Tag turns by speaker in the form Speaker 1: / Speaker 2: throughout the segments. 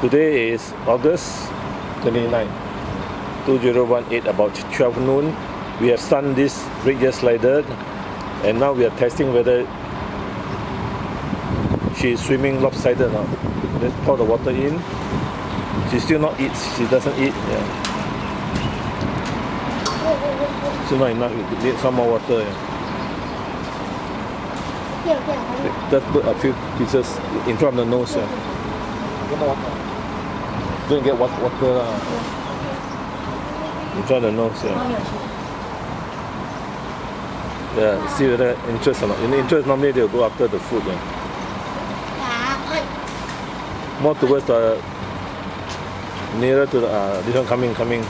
Speaker 1: Today is August 29, 2018, about 12 noon. We have sun this gear slider and now we are testing whether she is swimming lopsided now. Let's pour the water in. She still not eats, she doesn't eat. Yeah. Still not enough, we need some more water. Yeah. Just put a few pieces in front of the nose. Yeah. Don't get what water lah. In front of the nose. Yeah. Yeah, see whether interest or not. In interest, normally they'll go after the food. Yeah. More towards the nearer to the uh, this one coming coming.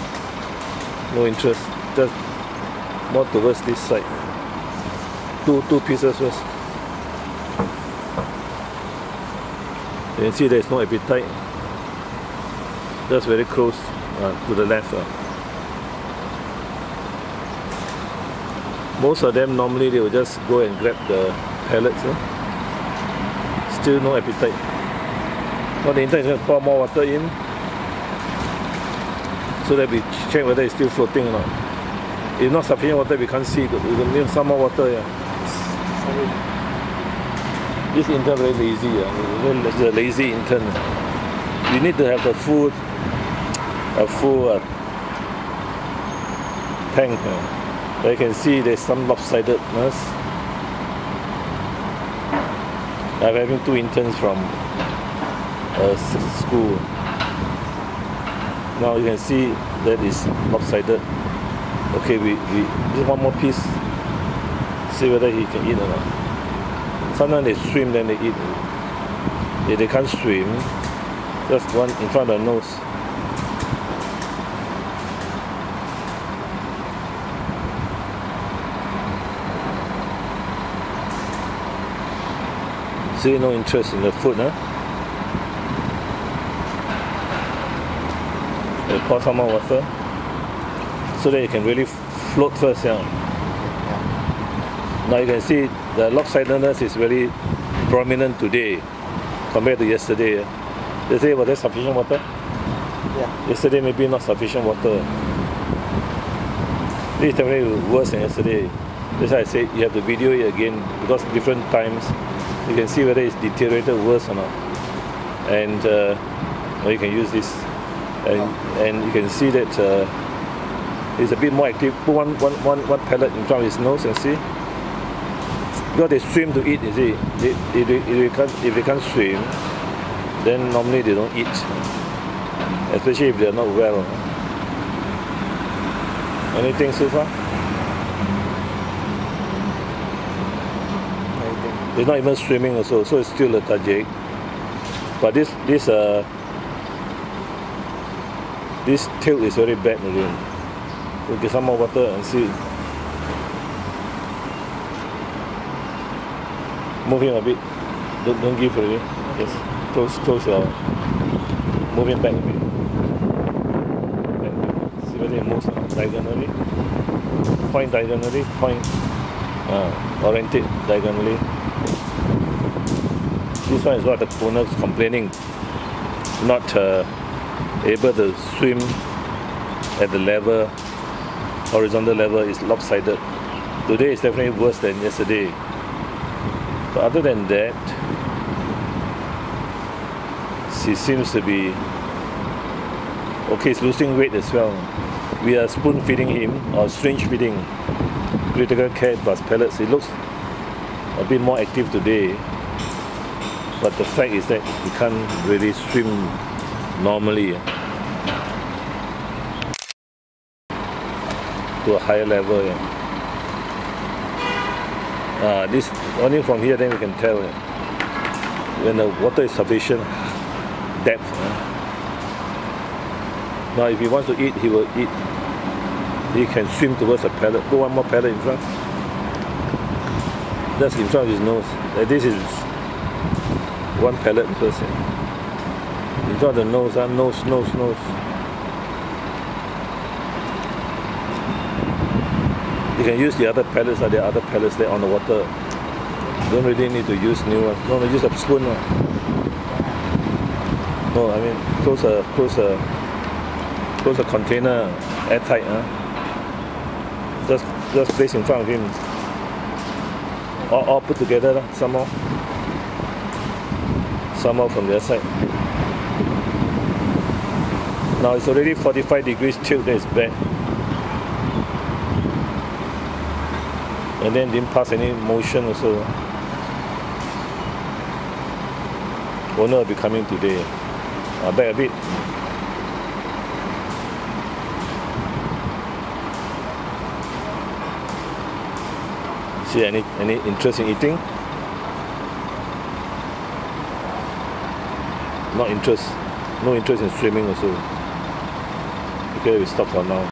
Speaker 1: No interest. Just more towards this side. Two two pieces first. You can see there is no appetite. Just very close uh, to the left. Uh. Most of them normally they will just go and grab the pellets. Uh. Still no appetite. What the intern is going to pour more water in so that we check whether it's still floating or not. If not sufficient water, we can't see. We can need some more water. Yeah. This intern very lazy. Yeah. This is a lazy intern. You need to have the food, a full tank. You can see there's some lopsidedness. I'm having two interns from uh, school. Now you can see that is lopsided. Okay, we, we just one more piece. See whether he can eat or not. Sometimes they swim, then they eat. If they can't swim, just one in front of the nose. See, no interest in the food, huh? They pour some more water so that you can really float first, yeah. Now you can see the lopsidedness is very prominent today compared to yesterday. Yeah. Yesterday was there sufficient water?
Speaker 2: Yeah.
Speaker 1: Yesterday maybe not sufficient water. This is definitely worse than yesterday. That's why I say you have to video it again because different times you can see whether it's deteriorated worse or not. And uh, you can use this and, and you can see that uh, it's a bit more active. Put one, one, one, one pellet in front of his nose and see. Because they swim to eat, you see. They, if, can't, if they can't swim, then normally they don't eat. Especially if they're not well. Anything so far? They're not even swimming also, so it's still lethargic. But this this uh this tail is very bad already. We'll get some more water and see. Move him a bit. Don't, don't give already. Yes. Close close your move him back a bit. See whether he moves diagonally. Point diagonally, point uh, oriented diagonally. This one is what the owner is complaining. Not uh, able to swim at the level, horizontal level is lopsided. Today is definitely worse than yesterday. But other than that, she seems to be okay. He's losing weight as well. We are spoon feeding him or syringe feeding. Critical care plus pellets. He looks a bit more active today. But the fact is that he can't really swim normally eh? to a higher level. Uh, this only from here then we can tell yeah, when the water is sufficient depth. Eh? Now if he wants to eat, he will eat. He can swim towards a pellet. Put one more pellet in front. That's in front of his nose. Like this is one pellet. Yeah. In front of the nose, uh, nose, nose, nose. You can use the other pellets or the other pellets there on the water. You don't really need to use new ones. No, use a spoon. One. No, I mean close a close a close a container airtight. Huh? Just just place in front of him. All, all put together, some more. Some more from the other side. Now it's already 45 degrees tilt, that is bad. And then didn't pass any motion also. Owner will be coming today. Uh, back a bit. See any any interest in eating? Not interest. No interest in swimming also. Okay, we stop for now.